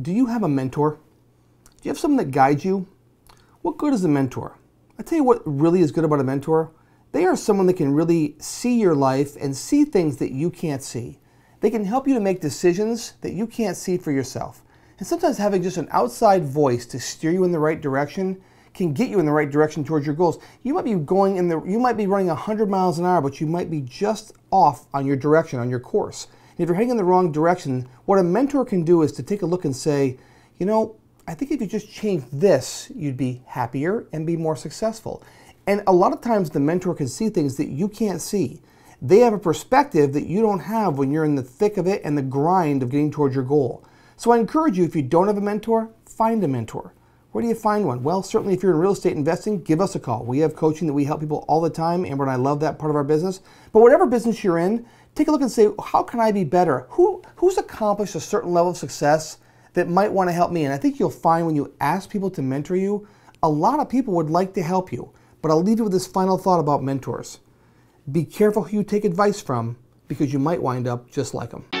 Do you have a mentor? Do you have someone that guides you? What good is a mentor? I tell you what really is good about a mentor. They are someone that can really see your life and see things that you can't see. They can help you to make decisions that you can't see for yourself. And sometimes having just an outside voice to steer you in the right direction can get you in the right direction towards your goals. You might be going in the you might be running 100 miles an hour, but you might be just off on your direction, on your course. And If you're heading in the wrong direction, what a mentor can do is to take a look and say, you know, I think if you just change this, you'd be happier and be more successful. And a lot of times the mentor can see things that you can't see. They have a perspective that you don't have when you're in the thick of it and the grind of getting towards your goal. So I encourage you, if you don't have a mentor, find a mentor. Where do you find one? Well, certainly if you're in real estate investing, give us a call. We have coaching that we help people all the time. Amber and I love that part of our business. But whatever business you're in, take a look and say, how can I be better? Who, who's accomplished a certain level of success that might want to help me? And I think you'll find when you ask people to mentor you, a lot of people would like to help you. But I'll leave you with this final thought about mentors. Be careful who you take advice from because you might wind up just like them.